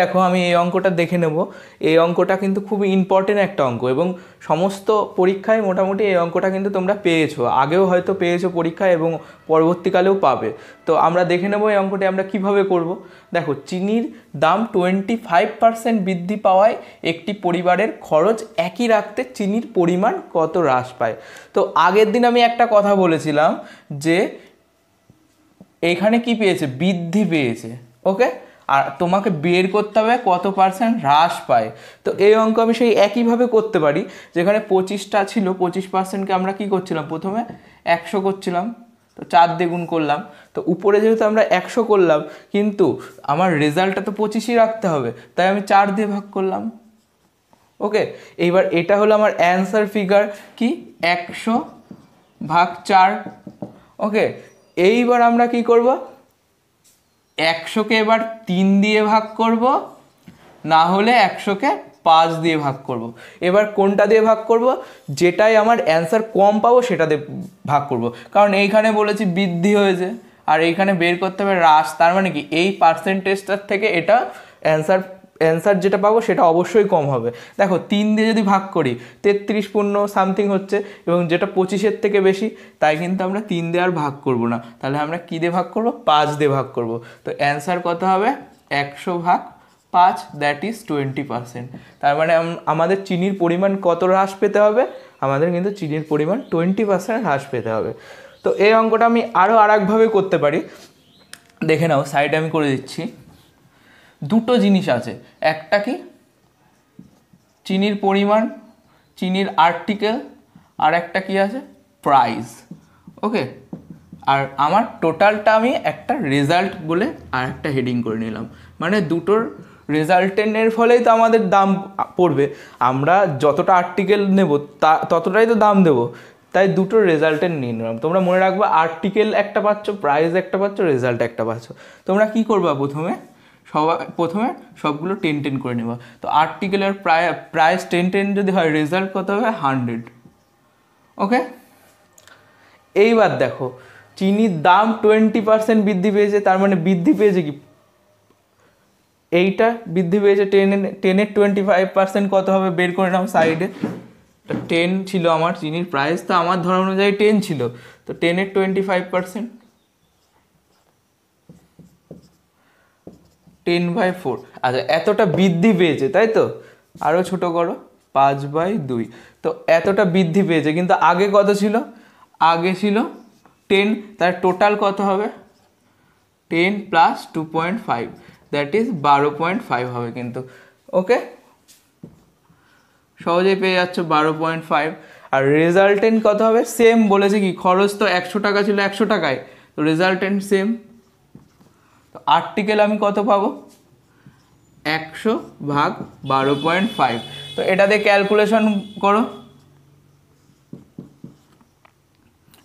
দেখো, আমি এই অঙ্কটা দেখে নেব। এই অঙ্কটা কিন্তু খুবই ইম্পর্টেন্ট একটা অঙ্ক এবং সমস্ত পরীক্ষায় মোটামুটি এই অঙ্কটা কিন্তু তোমরা পেয়েছ। আগেও হয়তো পেয়েছ পরীক্ষায় এবং পরবর্তীকালেও পাবে। তো আমরা দেখে নেব এই অঙ্কটি আমরা কীভাবে করব। দেখো, চিনির দাম টোয়েন্টি ফাইভ পার্সেন্ট বৃদ্ধি পাওয়ায় একটি পরিবারের খরচ একই রাখতে চিনির পরিমাণ কত হ্রাস পায়। তো আগের দিন আমি একটা কথা বলেছিলাম যে, এখানে কি পেয়েছে? বৃদ্ধি পেয়েছে। ওকে আর তোমাকে বের করতে হবে কত পার্সেন্ট হ্রাস পায়। তো এই অঙ্ক আমি সেই একইভাবে করতে পারি, যেখানে পঁচিশটা ছিল, পঁচিশ পার্সেন্টকে আমরা কি করছিলাম? প্রথমে একশো করছিলাম, তো চার দিয়ে গুণ করলাম। তো উপরে যেহেতু আমরা একশো করলাম, কিন্তু আমার রেজাল্টটা তো পঁচিশই রাখতে হবে, তাই আমি চার দিয়ে ভাগ করলাম। ওকে, এইবার এটা হলো আমার অ্যান্সার ফিগার কি? একশো ভাগ চার। ওকে, এইবার আমরা কি করব? একশোকে এবার তিন দিয়ে ভাগ করব, না হলে একশোকে পাঁচ দিয়ে ভাগ করব। এবার কোনটা দিয়ে ভাগ করব যেটাই আমার অ্যান্সার কম পাবো সেটা দিয়ে ভাগ করব। কারণ এইখানে বলেছি বৃদ্ধি হয়েছে, আর এইখানে বের করতে হবে হ্রাস, তার মানে কি এই পার্সেন্টেজটার থেকে এটা অ্যান্সার অ্যান্সার যেটা পাবো সেটা অবশ্যই কম হবে। দেখো, তিন দিয়ে যদি ভাগ করি, তেত্রিশ পূর্ণ সামথিং হচ্ছে এবং যেটা পঁচিশের থেকে বেশি, তাই কিন্তু আমরা তিন দিয়ে আর ভাগ করব না। তাহলে আমরা কী দিয়ে ভাগ করব? পাঁচ দিয়ে ভাগ করব। তো অ্যান্সার কত হবে? একশো ভাগ পাঁচ দ্যাট ইজ টোয়েন্টি পার্সেন্ট তার মানে আমাদের চিনির পরিমাণ কত হ্রাস পেতে হবে? আমাদের কিন্তু চিনির পরিমাণ টোয়েন্টি পার্সেন্ট হ্রাস পেতে হবে। তো এই অঙ্কটা আমি আরও আর করতে পারি। দেখে নাও সাইডে আমি করে দিচ্ছি। দুটো জিনিস আছে। একটা কি? চিনির পরিমাণ, চিনির আর্টিকেল আর একটা কি আছে? প্রাইস ওকে আর আমার টোটালটা আমি একটা রেজাল্ট বলে আর একটা হেডিং করে নিলাম। মানে দুটোর রেজাল্টের ফলেই তো আমাদের দাম পড়বে। আমরা যতটা আর্টিকেল নেব, তা, ততটাই তো দাম দেবো। তাই দুটো রেজাল্টের নিয়ে নিলাম। তোমরা মনে রাখবে আর্টিকেল একটা পাচ্ছ প্রাইস একটা পাচ্ছ রেজাল্ট একটা পাচ্ছ। তোমরা কি করবা প্রথমে? সবাই প্রথমে সবগুলো টেন টেন করে নেবা। তো আর্টিকেলের প্রায় প্রাইস টেন টেন যদি হয় রেজাল্ট কত হবে? হান্ড্রেড ওকে এইবার দেখো, চিনির দাম টোয়েন্টি পার্সেন্ট বৃদ্ধি পেয়েছে, তার মানে বৃদ্ধি পেয়েছে কি? এইটা বৃদ্ধি পেয়েছে টেনের টেনের টোয়েন্টি ফাইভ পার্সেন্ট কত হবে? বের করে নাও সাইডে টেন ছিল আমার চিনির প্রাইস তো আমার ধরা অনুযায়ী টেন ছিল। তো টেনের twenty five percent ten by four. আচ্ছা এতটা বৃদ্ধি পেয়েছে, তাই তো? আরও ছোট করো, পাঁচ বাই দুই। তো এতটা বৃদ্ধি পেয়েছে, কিন্তু আগে কত ছিল? আগে ছিল টেন, তার টোটাল কত হবে? Ten plus two point five, that is বারো পয়েন্ট ফাইভ হবে কিন্তু, ওকে? সহজেই পেয়ে যাচ্ছ বারো পয়েন্ট ফাইভ। আর রেজাল্টেন্ট কত হবে? সেম বলেছে কি, খরচ তো একশো টাকা ছিল একশো টাকায়। তো রেজাল্টেন্ট সেম। আর্টিকেল আমি কত পাবো? একশো ভাগ বারো পয়েন্ট ফাইভ তো এটা দিয়ে ক্যালকুলেশন করো।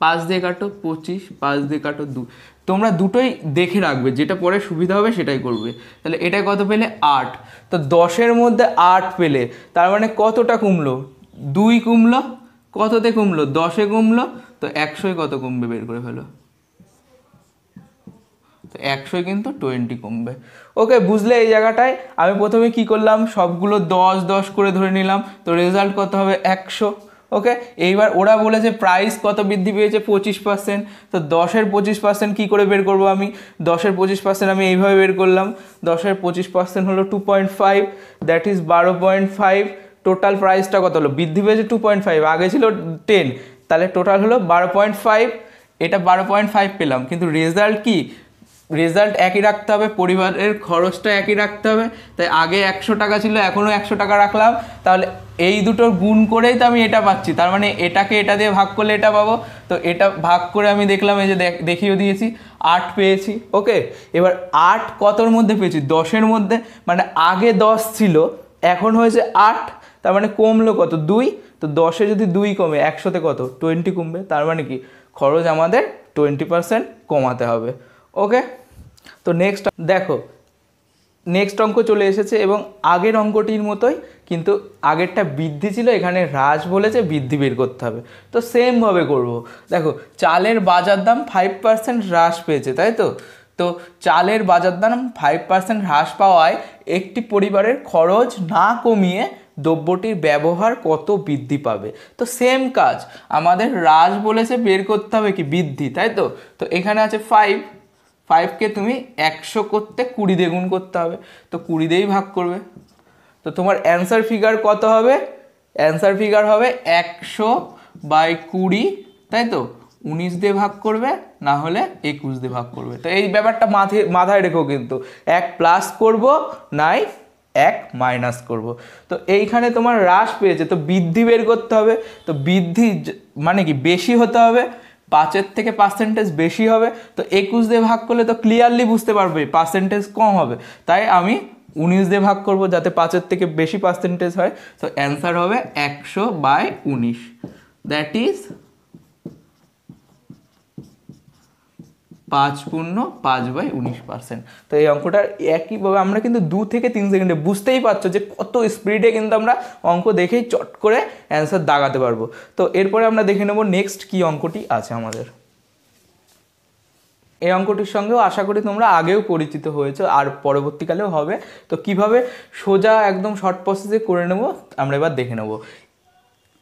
পাঁচ দিয়ে কাটো পঁচিশ, পাঁচ দিয়ে কাটো দু। তোমরা দুটোই দেখে রাখবে, যেটা পরে সুবিধা হবে সেটাই করবে। তাহলে এটা কত পেলে? আট। তো দশের মধ্যে আট পেলে, তার মানে কতটা কমলো? দুই কমলো, কততে কমলো? দশে কমলো, তো একশোয় কত কমবে বের করে ফেলো? তো একশোয় কিন্তু টোয়েন্টি কমবে। ওকে বুঝলে এই জায়গাটায়? আমি প্রথমে কি করলাম? সবগুলো দশ দশ করে ধরে নিলাম। তো রেজাল্ট কত হবে? একশো। ওকে এইবার ওরা বলেছে প্রাইস কত বৃদ্ধি পেয়েছে? পঁচিশ পার্সেন্ট তো দশের পঁচিশ পার্সেন্ট কী করে বের করব আমি? দশের পঁচিশ পার্সেন্ট আমি এইভাবে বের করলাম। দশের পঁচিশ পার্সেন্ট হলো two point five that is বারো পয়েন্ট ফাইভ টোটাল প্রাইসটা কত হলো? বৃদ্ধি পেয়েছে টু পয়েন্ট ফাইভ আগে ছিল টেন তাহলে টোটাল হলো বারো পয়েন্ট ফাইভ এটা বারো পয়েন্ট ফাইভ পেলাম। কিন্তু রেজাল্ট কি? রেজাল্ট একই রাখতে হবে, পরিবারের খরচটা একই রাখতে হবে, তাই আগে একশো টাকা ছিল, এখনও একশো টাকা রাখলাম, তাহলে এই দুটোর গুণ করেই তো আমি এটা পাচ্ছি, তার মানে এটাকে এটা দিয়ে ভাগ করলে এটা পাবো, তো এটা ভাগ করে আমি দেখলাম, এই যে দেখিয়ে দিয়েছি, আট পেয়েছি, ওকে, এবার আট কতর মধ্যে পেয়েছি, দশের মধ্যে মানে আগে দশ ছিল, এখন হয়েছে আট, তার মানে কমলো কত, দুই, তো দশে যদি দুই কমে, একশোতে কত টোয়েন্টি কমবে, তার মানে কি, খরচ আমাদের টোয়েন্টি পার্সেন্ট কমাতে হবে, ওকে? তো নেক্সট দেখো নেক্সট অঙ্ক চলে এসেছে এবং আগের অঙ্কটির মতোই কিন্তু আগেরটা বৃদ্ধি ছিল, এখানে হ্রাস বলেছে, বৃদ্ধি বের করতে হবে। তো সেমভাবে করব। দেখো, চালের বাজার দাম ফাইভ পার্সেন্ট হ্রাস পেয়েছে, তাই তো? তো চালের বাজার দাম ফাইভ পার্সেন্ট হ্রাস পাওয়ায় একটি পরিবারের খরচ না কমিয়ে দ্রব্যটির ব্যবহার কত বৃদ্ধি পাবে? তো সেম কাজ, আমাদের হ্রাস বলেছে বের করতে হবে কি? বৃদ্ধি, তাই তো? তো এখানে আছে ফাইভ ফাইভকে তুমি একশো করতে কুড়ি দিয়ে গুণ করতে হবে। তো কুড়ি দিয়েই ভাগ করবে। তো তোমার অ্যান্সার ফিগার কত হবে? অ্যান্সার ফিগার হবে একশো বাই কুড়ি, তাই তো? উনিশ দিয়ে ভাগ করবে, না হলে একুশ দিয়ে ভাগ করবে। তো এই ব্যাপারটা মাথায় মাথায় রেখো কিন্তু। এক প্লাস করব, নাই, এক মাইনাস করব। তো এইখানে তোমার হ্রাস পেয়েছে। তো বৃদ্ধি বের করতে হবে। তো বৃদ্ধি মানে কি? বেশি হতে হবে। পাঁচের থেকে পার্সেন্টেজ বেশি হবে, তো একুশ দিয়ে ভাগ করলে তো ক্লিয়ারলি বুঝতে পারবে পার্সেন্টেজ কম হবে। তাই আমি উনিশ দিয়ে ভাগ করব যাতে পাঁচের থেকে বেশি পার্সেন্টেজ হয়, তো অ্যান্সার হবে একশো বাই উনিশ। দ্যাট ইজ পাঁচ পূর্ণ পাঁচ বাই উনিশ পার্সেন্ট তো এই অঙ্কটার একইভাবে আমরা কিন্তু দু থেকে তিন সেকেন্ডে বুঝতেই পারছ যে কত স্পিডে কিন্তু আমরা অঙ্ক দেখেই চট করে অ্যান্সার দাগাতে পারব। তো এরপরে আমরা দেখে নেব নেক্সট কি অঙ্কটি আছে আমাদের। এই অঙ্কটির সঙ্গেও আশা করি তোমরা আগেও পরিচিত হয়েছো, আর পরবর্তীকালেও হবে। তো কীভাবে সোজা একদম শর্ট প্রসেসে করে নেব, আমরা এবার দেখে নেব।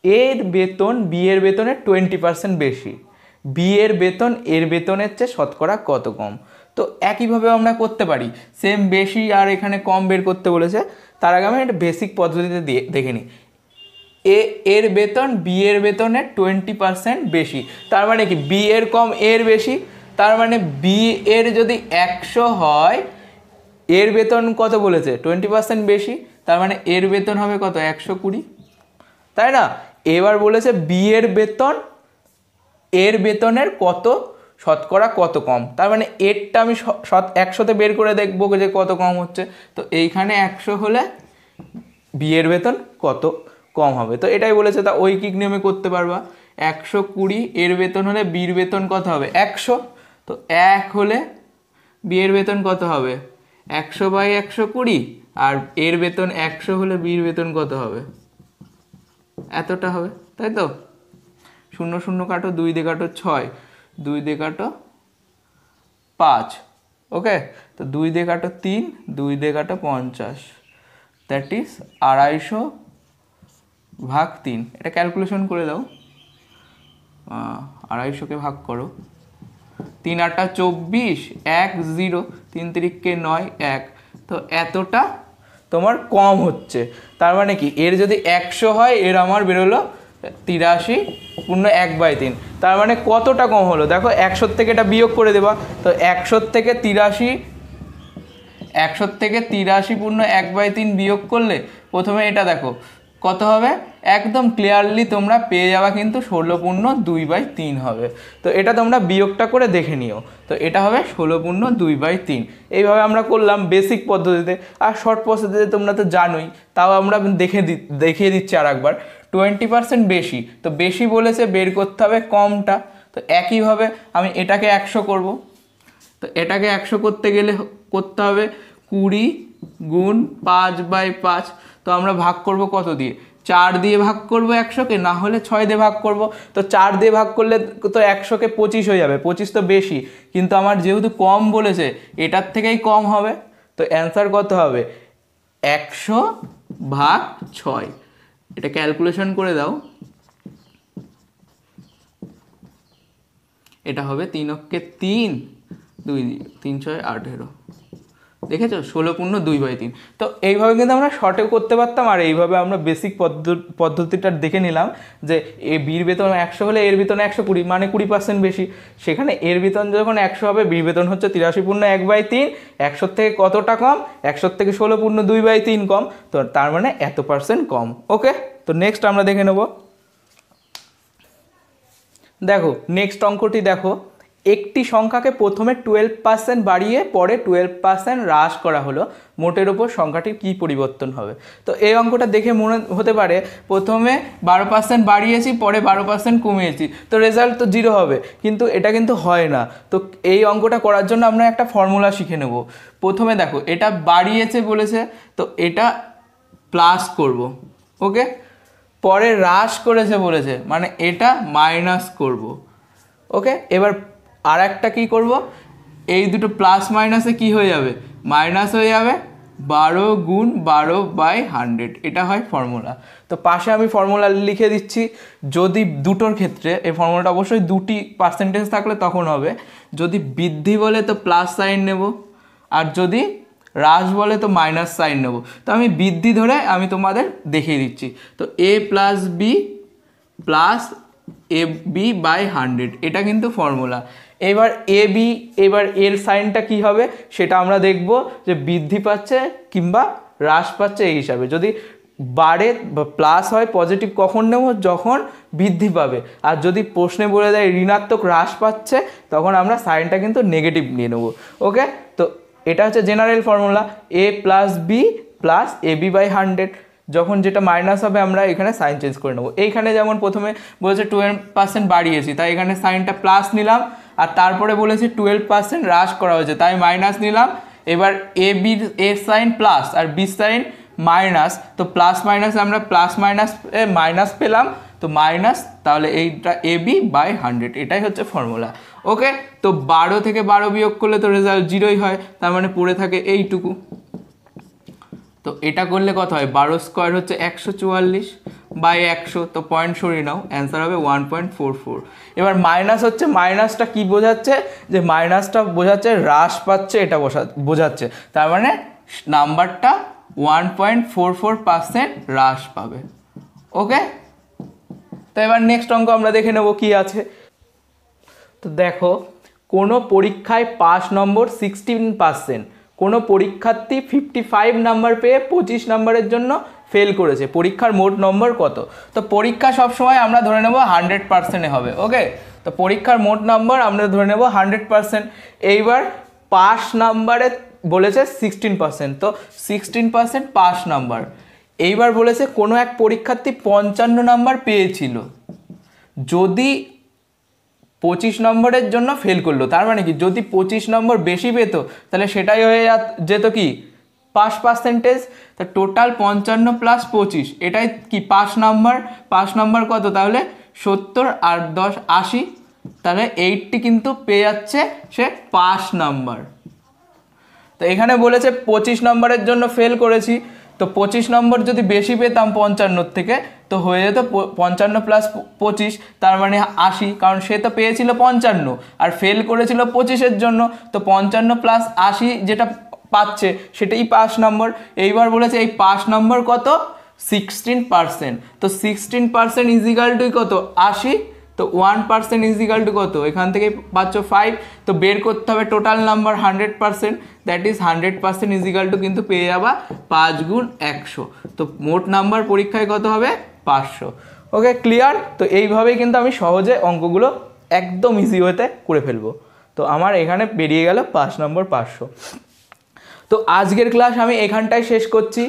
এর বেতন বিয়ের বেতনের টোয়েন্টি পার্সেন্ট বেশি। বি এর বেতন, এর বেতনের চেয়ে শতকরা কত কম? তো একইভাবে আমরা করতে পারি। সেম বেশি আর এখানে কম বের করতে বলেছে। তার আগে আমি একটা বেসিক পদ্ধতিতে দেখে নিই। এ, এর বেতন, বি এর বেতনের টোয়েন্টি পার্সেন্ট বেশি। তার মানে কি? বি এর কম, এর বেশি। তার মানে বি এর যদি একশো হয়, এর বেতন কত বলেছে? টোয়েন্টি পার্সেন্ট বেশি। তার মানে এর বেতন হবে কত? একশো কুড়ি। তাই না? এবার বলেছে বি এর বেতন এর বেতনের কত, শতকরা কত কম? তার মানে এরটা আমি একশোতে বের করে দেখব যে কত কম হচ্ছে। তো এইখানে একশো হলে বিয়ের বেতন কত কম হবে? তো এটাই বলেছে, তা ঐকিক নিয়মে করতে পারবা। একশো কুড়ি, এর বেতন হলে বিয়ের বেতন কত হবে? একশো। তো এক হলে বিয়ের বেতন কত হবে? একশো বাই একশো কুড়ি, আর এর বেতন একশো হলে বিয়ের বেতন কত হবে? এতটা হবে, তাই তো? শূন্য শূন্য কাটো, দুই দিয়ে কাটো ছয়, দুই দিয়ে কাটো পাঁচ, ওকে? তো দুই দিয়ে কাটো তিন, দুই দিয়ে কাটো পঞ্চাশ। দ্যাট ইজ আড়াইশো ভাগ তিন। এটা ক্যালকুলেশন করে দাও। আড়াইশোকে ভাগ করো। তিন আটটা চব্বিশ, এক জিরো, তিন তিরিককে নয়, এক। তো এতটা তোমার কম হচ্ছে। তার মানে কি? এর যদি একশো হয়, এর আমার বেরোলো তিরাশি পূর্ণ এক বাই তিন। তার মানে কতটা কম হলো? দেখো, একশোর থেকে এটা বিয়োগ করে দেবা। তো একশোর থেকে তিরাশি, একশোর থেকে তিরাশি পূর্ণ এক বাই তিন বিয়োগ করলে প্রথমে এটা দেখো, কত হবে? একদম ক্লিয়ারলি তোমরা পেয়ে যাবা কিন্তু ষোলো পূর্ণ দুই বাই তিন হবে। তো এটা তোমরা বিয়োগটা করে দেখে নিও। তো এটা হবে ষোলো পূর্ণ দুই বাই তিন। এইভাবে আমরা করলাম বেসিক পদ্ধতিতে। আর শর্ট পদ্ধতিতে তোমরা তো জানোই, তাও আমরা দেখে দি, দেখিয়ে দিচ্ছি আর একবার টোয়েন্টি পার্সেন্ট বেশি। তো বেশি বলেছে বের করতে হবে কমটা। তো একইভাবে আমি এটাকে একশো করব। তো এটাকে একশো করতে গেলে করতে হবে কুড়ি গুণ পাঁচ বাই পাঁচ। তো আমরা ভাগ করব কত দিয়ে? চার দিয়ে ভাগ করব একশোকে, না হলে ছয় দিয়ে ভাগ করব। তো চার দিয়ে ভাগ করলে তো একশোকে পঁচিশ হয়ে যাবে। পঁচিশ তো বেশি। কিন্তু আমার যেহেতু কম বলেছে, এটার থেকেই কম হবে। তো অ্যান্সার কত হবে? একশো ভাগ ছয়। এটা ক্যালকুলেশন করে দাও। এটা হবে তিন অক্ষে তিন দুই তিন ছয় আঠেরো। দেখেছ? ষোলো পূর্ণ দুই বাই তিন। তো এইভাবে কিন্তু আমরা শর্টেও করতে পারতাম, আর এইভাবে আমরা বেসিক পদ্ধতিটা দেখে নিলাম যে এ বির বেতন একশো হলে এর বেতন একশো কুড়ি মানে কুড়ি পার্সেন্ট বেশি। সেখানে এর বেতন যখন একশো হবে, বির বেতন হচ্ছে তিরাশি পূর্ণ এক বাই তিন। একশোর থেকে কতটা কম? একশোর থেকে ষোলো পূর্ণ দুই বাই তিন কম। তো তার মানে এত পার্সেন্ট কম। ওকে তো নেক্সট আমরা দেখে নেব। দেখো নেক্সট অঙ্কটি দেখো। একটি সংখ্যাকে প্রথমে টুয়েলভ পার্সেন্ট বাড়িয়ে পরে টুয়েলভ পার্সেন্ট হ্রাস করা হলো। মোটের ওপর সংখ্যাটির কী পরিবর্তন হবে? তো এই অঙ্কটা দেখে মনে হতে পারে, প্রথমে বারো পার্সেন্ট বাড়িয়েছি, পরে বারো পার্সেন্ট কমিয়েছি। তো রেজাল্ট তো জিরো হবে, কিন্তু এটা কিন্তু হয় না। তো এই অঙ্কটা করার জন্য আমরা একটা ফর্মুলা শিখে নেব। প্রথমে দেখো, এটা বাড়িয়েছে বলেছে, তো এটা প্লাস করব ওকে পরে হ্রাস করেছে বলেছে মানে এটা মাইনাস করব ওকে এবার আর একটা কী করব? এই দুটো প্লাস মাইনাসে কি হয়ে যাবে? মাইনাস হয়ে যাবে বারো গুণ বারো বাই হান্ড্রেড এটা হয় ফর্মুলা তো পাশে আমি ফর্মুলা লিখে দিচ্ছি। যদি দুটোর ক্ষেত্রে, এই ফর্মুলাটা অবশ্যই দুটি পার্সেন্টেজ থাকলে তখন হবে। যদি বৃদ্ধি বলে তো প্লাস সাইন নেব। আর যদি হ্রাস বলে তো মাইনাস সাইন নেব। তো আমি বৃদ্ধি ধরে আমি তোমাদের দেখিয়ে দিচ্ছি। তো A plus B plus A B by hundred এটা কিন্তু ফর্মুলা এবার এ বি, এবার এর সাইনটা কি হবে? সেটা আমরা দেখব যে বৃদ্ধি পাচ্ছে কিংবা হ্রাস পাচ্ছে এই হিসাবে। যদি বাড়ে প্লাস হয়, পজিটিভ কখন নেব? যখন বৃদ্ধি পাবে। আর যদি প্রশ্নে বলে দেয় ঋণাত্মক হ্রাস পাচ্ছে, তখন আমরা সাইনটা কিন্তু নেগেটিভ নিয়ে নেব। ওকে? তো এটা হচ্ছে general formula. A plus B plus A B by hundred. যখন যেটা মাইনাস হবে, আমরা এখানে সাইন চেঞ্জ করে নেব। এইখানে যেমন প্রথমে বলেছে টুয়েলভ পার্সেন্ট বাড়িয়েছি, তাই এখানে সাইনটা প্লাস নিলাম। আর তারপরে বলেছি টুয়েলভ পার্সেন্ট হ্রাস করা হয়েছে, তাই মাইনাস নিলাম। এবার এ বির এ সাইন প্লাস আর বি সাইন মাইনাস তো প্লাস মাইনাস আমরা প্লাস মাইনাস মাইনাস পেলাম, তো মাইনাস তাহলে এইটা এ বি বাই হান্ড্রেড এটাই হচ্ছে ফর্মুলা ওকে তো বারো থেকে বারো বিয়োগ করলে তো রেজাল্ট জিরোই হয়, তার মানে পড়ে থাকে এইটুকু। তো এটা করলে কত হয়? বারো স্কোয়ার হচ্ছে একশো চুয়াল্লিশ বাই একশো, তো পয়েন্ট সরিয়ে নাও। অ্যান্সার হবে ওয়ান পয়েন্ট ফোর ফোর এবার মাইনাস হচ্ছে মাইনাসটা কি বোঝাচ্ছে? যে মাইনাসটা বোঝাচ্ছে, হ্রাস পাচ্ছে, এটা বসা বোঝাচ্ছে। তার মানে নাম্বারটা one point four four percent হ্রাস পাবে। ওকে তো এবার নেক্সট অঙ্ক আমরা দেখে নেব কি আছে। তো দেখো, কোনো পরীক্ষায় পাস নম্বর সিক্সটিন পার্সেন্ট কোনো পরীক্ষার্থী ফিফটি ফাইভ নাম্বার পেয়ে পঁচিশ নাম্বারের জন্য ফেল করেছে। পরীক্ষার মোট নম্বর কত? তো পরীক্ষা সবসময় আমরা ধরে নেব হান্ড্রেড পার্সেন্টে হবে ওকে তো পরীক্ষার মোট নাম্বার আমরা ধরে নেব হান্ড্রেড পার্সেন্ট এইবার পাস নাম্বারে বলেছে সিক্সটিন পার্সেন্ট তো সিক্সটিন পার্সেন্ট পাস নাম্বার এইবার বলেছে কোনো এক পরীক্ষার্থী পঞ্চান্ন নাম্বার পেয়েছিল। যদি পঁচিশ নম্বরের জন্য ফেল করল। তার মানে কি? যদি পঁচিশ নম্বর বেশি পেত, তাহলে সেটাই হয়ে যা- যেত কি? পাস পার্সেন্টেজ তা টোটাল পঞ্চান্ন প্লাস পঁচিশ, এটাই কি পাস নাম্বার? পাস নাম্বার কত? তাহলে সত্তর আর দশ আশি, তাহলে এইটটি কিন্তু পেয়ে যাচ্ছে সে পাস নাম্বার। তো এখানে বলেছে পঁচিশ নম্বরের জন্য ফেল করেছি। তো পঁচিশ নম্বর যদি বেশি পেতাম পঞ্চান্নর থেকে, তো হয়ে যেত পঞ্চান্ন প্লাস পঁচিশ, তার মানে আশি, কারণ সে তো পেয়েছিল পঞ্চান্ন, আর ফেল করেছিল পঁচিশের জন্য, তো পঞ্চান্ন প্লাস আশি যেটা পাচ্ছে, সেটাই পাস নম্বর। এইবার বলেছে এই পাস নম্বর কত? সিক্সটিন পার্সেন্ট তো sixteen percent is equal to কত? আশি তো ওয়ান পার্সেন্ট ইজিক্যাল টু কত? এখান থেকে পাচ্ছ ফাইভ তো বের করতে হবে total number hundred percent that is hundred percent is equal to কিন্তু পেয়ে যাবা পাঁচ গুণ একশো। তো মোট নাম্বার পরীক্ষায় কত হবে? পাঁচশো। ওকে ক্লিয়ার তো এইভাবেই কিন্তু আমি সহজে অঙ্কগুলো একদম ইজি ওয়েতে করে ফেলব। তো আমার এখানে বেরিয়ে গেল পাঁচ নম্বর পাঁচশো। তো আজকের ক্লাস আমি এখানটায় শেষ করছি।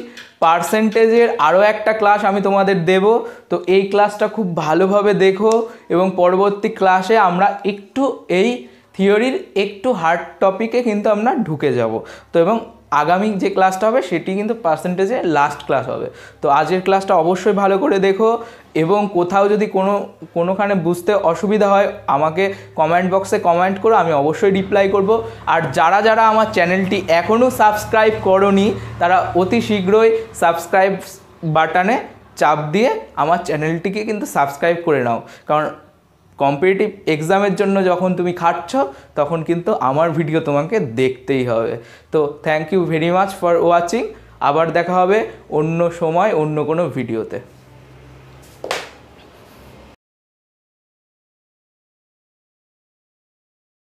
পার্সেন্টেজের আরও একটা ক্লাস আমি তোমাদের দেব। তো এই ক্লাসটা খুব ভালোভাবে দেখো এবং পরবর্তী ক্লাসে আমরা একটু এই থিওরির একটু হার্ড টপিকে কিন্তু আমরা ঢুকে যাব। তো এবং আগামী যে ক্লাসটা হবে, সেটি কিন্তু পার্সেন্টেজে লাস্ট ক্লাস হবে। তো আজকের ক্লাসটা অবশ্যই ভালো করে দেখো। এবং কোথাও যদি কোনো, কোনোখানে বুঝতে অসুবিধা হয়, আমাকে কমেন্ট বক্সে কমেন্ট করো, আমি অবশ্যই রিপ্লাই করব। আর যারা যারা আমার চ্যানেলটি এখনও সাবস্ক্রাইব করনি, তারা অতি শীঘ্রই সাবস্ক্রাইব বাটনে চাপ দিয়ে আমার চ্যানেলটিকে কিন্তু সাবস্ক্রাইব করে নাও। কারণ কম্পিটিটিভ এক্সামের জন্য যখন তুমি খাটছ, তখন কিন্তু আমার ভিডিও তোমাকে দেখতেই হবে। তো thank you very much for watching আবার দেখা হবে অন্য সময়, অন্য কোনো ভিডিওতে